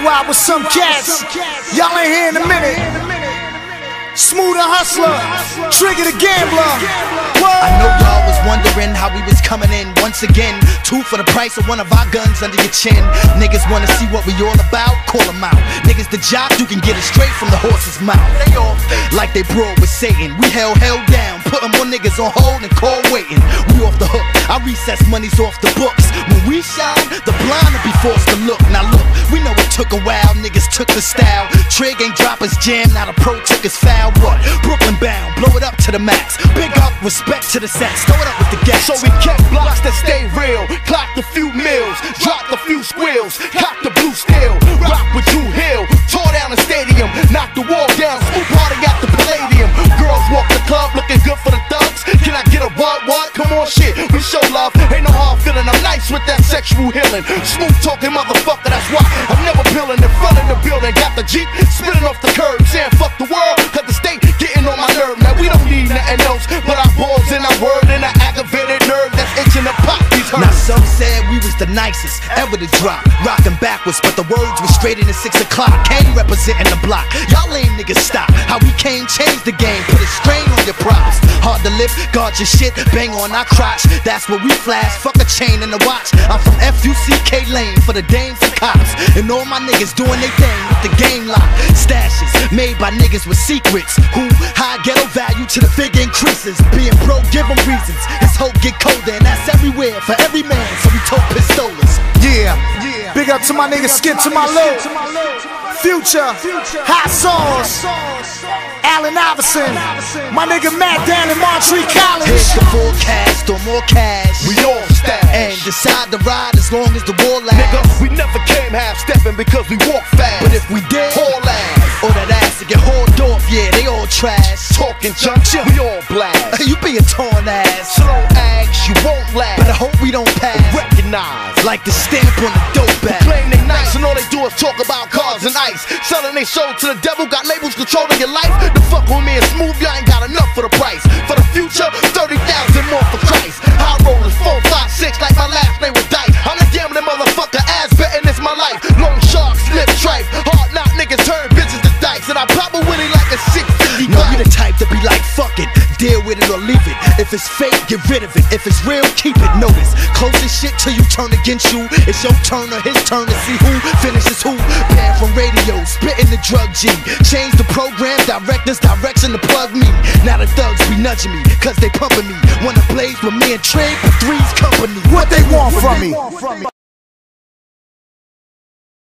Doo-wop with some cats. Y'all ain't here in a minute. Smoothe Da Hustler, Trigger Tha Gambler. I know y'all was wondering how we was coming in once again. Two for the price of one of our guns under your chin. Niggas wanna see what we all about? Call them out. Niggas the job, you can get it straight from the horse's mouth. They like they broad with Satan. We held hell down, put them on niggas on hold and call waiting. We off the hook. I recess money's off the books. When we shine, the blind will be forced to took a while. Niggas took the style. Trig ain't drop his jam. Now the pro took his foul. What? Brooklyn bound. Blow it up to the max. Big up, respect to the sets. Throw it up with the gas. So we kept blocks that stay real. Clocked a few mills, dropped a few squills, cocked the blue steel, rock with Drew Hill, tore down the stadium, knocked the wall down, smooth party at the Palladium. Girls walk the club looking good for the thugs. Can I get a what? What? Come on, shit. We show love. Ain't no hard feeling. I'm nice with that sexual healing. Smooth talking motherfucker. That's why I'm Said we was the nicest ever to drop, rocking backwards, but the words were straight in at six o'clock. Kane representing the block. Y'all lame niggas stop. How we came changed the game, put a strain on your props. Hard to lift, guard your shit, bang on our crotch. That's what we flash. Fuck a chain and a watch. I'm from FUCK Lane for the dames and cops, and all my niggas doing their thing with the game lock. Stashes made by niggas with secrets who ghetto value to the big increases. Being broke, give them reasons. His hope get colder, and that's everywhere for every man. So we told pistolas. Yeah, yeah. big up to my nigga Skip to My Lou. Future, Hot Sauce, Allen Iverson, my nigga Matt down in Montreal Here's College. the full cast or more cash. We all stash. and decide to ride as long as the war lasts. Nigga, we never came half stepping because we walk fast. But if we did, haul ass, or that ass to get hauled off, yeah, they all trash. talking junk, we all blast. You be a torn ass, Slow acts, you won't last. but I hope we don't pass. recognize. Like the stamp on the dope bag. Claim they nice and all they do is talk about cars and ice. Selling they soul to the devil, got labels controlling your life. The fuck with it or leave it. If it's fake, get rid of it. If it's real, keep it. Notice, close this shit till you turn against you. It's your turn or his turn to see who finishes who. Pan from radio, spitting the drug G. Change the program, directors, direction to plug me. Now the thugs be nudging me, cause they pumping me. Wanna blaze with me and trade but three's company. What they want from me?